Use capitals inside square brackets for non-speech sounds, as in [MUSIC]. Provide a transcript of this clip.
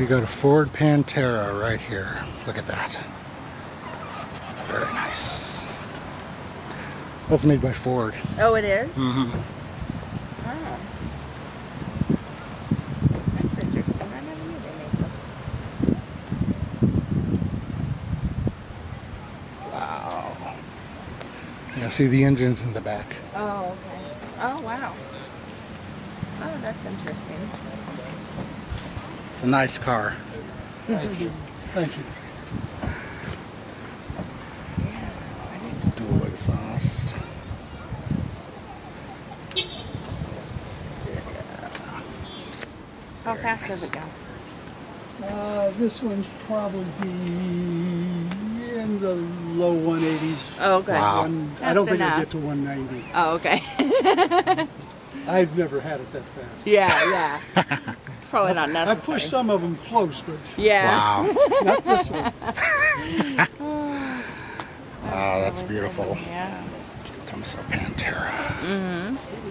We got a Ford Pantera right here. Look at that. Very nice. That's made by Ford. Oh, it is? Mm-hmm. That's interesting. I never knew they made them. Wow. Yeah, see the engines in the back. Oh, okay. Oh, wow. Oh, that's interesting. It's a nice car. Thank you. Thank you. Dual exhaust. How fast does it go? Uh, this one's probably in the low 180s. Oh, good. Wow. One, I don't think enough. it'll get to 190. Oh, okay. [LAUGHS] I've never had it that fast. yeah, yeah. It's probably not necessary. I necessary. pushed some of them close, but Yeah. Wow. [LAUGHS] not this one. Wow, that's beautiful. Yeah. Tomaso Pantera. Mm-hmm.